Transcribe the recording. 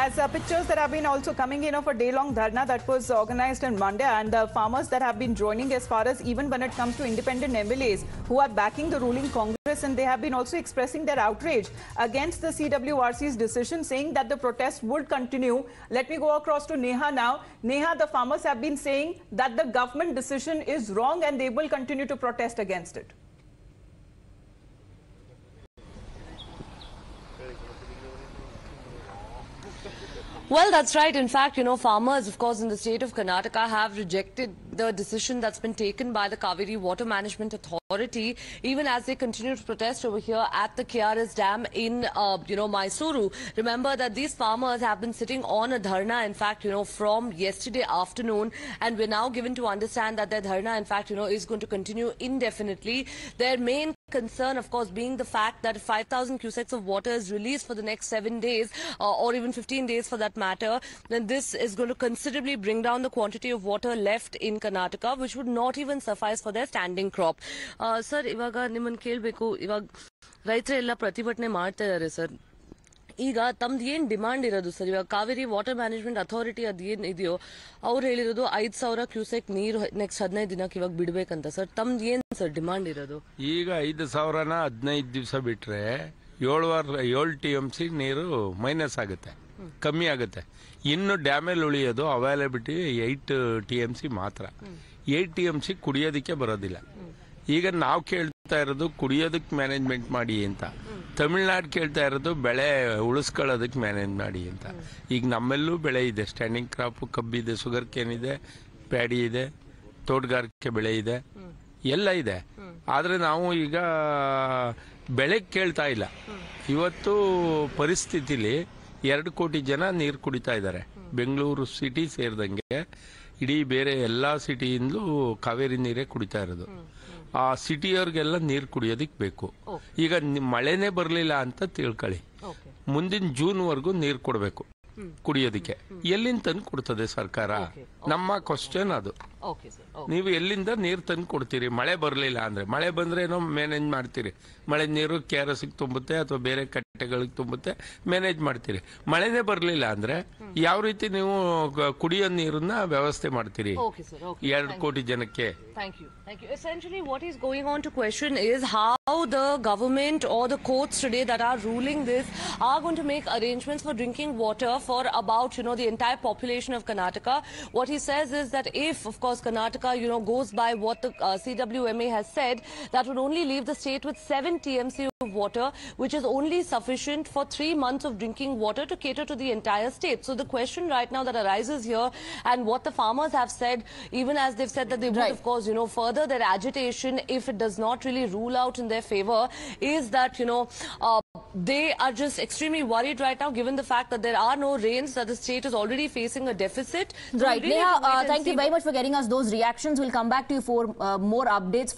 As uh, pictures that have been also coming in of a day-long dharna that was organized on Monday and the farmers that have been joining as far as even when it comes to independent MLAs who are backing the ruling Congress and they have been also expressing their outrage against the CWRC's decision saying that the protest would continue. Let me go across to Neha now. Neha, the farmers have been saying that the government decision is wrong and they will continue to protest against it. Well, that's right. In fact, you know, farmers, of course, in the state of Karnataka have rejected the decision that's been taken by the Kaveri Water Management Authority, even as they continue to protest over here at the KRS Dam in, uh, you know, Mysuru. Remember that these farmers have been sitting on a dharna, in fact, you know, from yesterday afternoon, and we're now given to understand that their dharna, in fact, you know, is going to continue indefinitely. Their main Concern, of course, being the fact that 5,000 cusecs of water is released for the next seven days, uh, or even 15 days for that matter, then this is going to considerably bring down the quantity of water left in Karnataka, which would not even suffice for their standing crop. Uh, sir, ಇವಾಗ ನಿಮ್ಮನ್ನು ಕೇಳಬೇಕು ಇವಾಗ ರೈತರೆಲ್ಲ ಪ್ರತಿಭಟನೆ ಮಾಡ್ತಾ ಇದ್ದಾರೆ sir ಈಗ ತಮ್ದು ಏನ್ ಡಿಮಾಂಡ್ ಇರೋದು ಸರ್? ಇವಾಗ ಕಾವೇರಿ ವಾಟರ್ ಮ್ಯಾನೇಜ್ಮೆಂಟ್ ಅಥಾರಿಟಿ ಅದ್ ಏನ್ ಇದೆಯೋ, ಅವ್ರು ಹೇಳಿರೋದು ಐದ್ ಸಾವಿರ ಕ್ಯೂಸೆಕ್ ನೀರು ನೆಕ್ಸ್ಟ್ ಹದಿನೈದು ದಿನಕ್ಕೆ ಇವಾಗ ಬಿಡ್ಬೇಕಂತ. ಸರ್, ತಮ್ದು ಏನ್ ಸರ್ ಡಿಮಾಂಡ್ ಇರೋದು? ಈಗ ಐದು ಸಾವಿರನ ಹದಿನೈದು ದಿವಸ ಬಿಟ್ರೆ ಏಳು ವಾರ, ಏಳು ಟಿ ಎಂ ಸಿ ನೀರು ಮೈನಸ್ ಆಗುತ್ತೆ, ಕಮ್ಮಿ ಆಗುತ್ತೆ. ಇನ್ನು ಡ್ಯಾಮೇಲ್ ಉಳಿಯೋದು availability eight T M C ಮಾತ್ರ. ಏಯ್ಟ್ ಟಿ ಎಂ ಸಿ ಕುಡಿಯೋದಕ್ಕೆ ಬರೋದಿಲ್ಲ. ಈಗ ನಾವು ಕೇಳ್ತಾ ಇರೋದು ಕುಡಿಯೋದಕ್ಕೆ ಮ್ಯಾನೇಜ್ಮೆಂಟ್ ಮಾಡಿ ಅಂತ. ತಮಿಳ್ನಾಡು ಕೇಳ್ತಾ ಇರೋದು ಬೆಳೆ ಉಳಿಸ್ಕೊಳ್ಳೋದಕ್ಕೆ ಮ್ಯಾನೇಜ್ ಮಾಡಿ ಅಂತ. ಈಗ ನಮ್ಮೆಲ್ಲೂ ಬೆಳೆ ಇದೆ. ಸ್ಟ್ಯಾಂಡಿಂಗ್ ಕ್ರಾಪ್ ಕಬ್ಬಿದೆ ಶುಗರ್ ಕೇನ್ ಇದೆ, ಪ್ಯಾಡಿ ಇದೆ, ತೋಟಗಾರಿಕೆ ಬೆಳೆ ಇದೆ. ಎಲ್ಲ ಇದೆ. ಆದರೆ ನಾವು ಈಗ ಬೆಳೆ ಕೇಳ್ತಾ ಇಲ್ಲ. ಇವತ್ತು ಪರಿಸ್ಥಿತಿಲಿ ಎರಡು ಕೋಟಿ ಜನ ನೀರು ಕುಡಿತಾ ಇದ್ದಾರೆ. ಬೆಂಗಳೂರು ಸಿಟಿ ಸೇರಿದಂಗೆ ಇಡೀ ಬೇರೆ ಎಲ್ಲ ಸಿಟಿಯಿಂದಲೂ ಕಾವೇರಿ ನೀರೇ ಕುಡಿತಾ ಇರೋದು. ಆ ಸಿಟಿಯವ್ರಿಗೆಲ್ಲ ನೀರು ಕುಡಿಯೋದಕ್ಕೆ ಬೇಕು. ಈಗ ಮಳೆನೇ ಬರಲಿಲ್ಲ ಅಂತ ತಿಳ್ಕೊಳ್ಳಿ ಮುಂದಿನ ಜೂನ್ವರೆಗೂ ನೀರು ಕೊಡಬೇಕು. ಕುಡಿಯೋದಕ್ಕೆ. ಎಲ್ಲಿಂದ ತಂದು ಕೊಡ್ತದೆ ಸರ್ಕಾರ? ನಮ್ಮ ಕ್ವಶನ್ ಅದು. ನೀವು ಎಲ್ಲಿಂದ ನೀರು ತಂದು ಕೊಡ್ತೀರಿ? ಮಳೆ ಬರಲಿಲ್ಲ ಅಂದ್ರೆ. ಮಳೆ ಬಂದ್ರೆ ಏನೋ ಮ್ಯಾನೇಜ್ ಮಾಡ್ತೀರಿ. ಮಳೆ ನೀರು ಕೆ ಆರ್ ಎಸ್ ತುಂಬುತ್ತೆ ಅಥವಾ ಬೇರೆ ಕಟ್ಟೆಗಳಿಗೆ ತುಂಬುತ್ತೆ ಮ್ಯಾನೇಜ್ ಮಾಡ್ತೀರಿ. ಮಳೆನೇ ಬರಲಿಲ್ಲ ಅಂದ್ರೆ ಯಾವ ರೀತಿ ನೀವು ಕುಡಿಯೋ ನೀರನ್ನ ವ್ಯವಸ್ಥೆ ಮಾಡ್ತೀರಿ? ಎರಡು ಕೋಟಿ ಜನಕ್ಕೆ. Thank you. Thank you. Essentially, what is going on to question is how the government or the courts today that are ruling this are going to make arrangements for drinking water for about, you know, the entire population of Karnataka. What he says is that if, of course, Karnataka, you know, goes by what the uh, CWMA has said, that would only leave the state with 7 TMC of water, which is only sufficient for three months of drinking water to cater to the entire state. So the question right now that arises here and what the farmers have said, even as they've said that they would, of course, you know, further their agitation if it does not really rule out in their favor, is that, you know, uh, they are just extremely worried right now, given the fact that there are no rains, that the state is already facing a deficit. So Right. really Neha, uh, thank you very much for getting us those reactions. We'll come back to you for uh, more updates.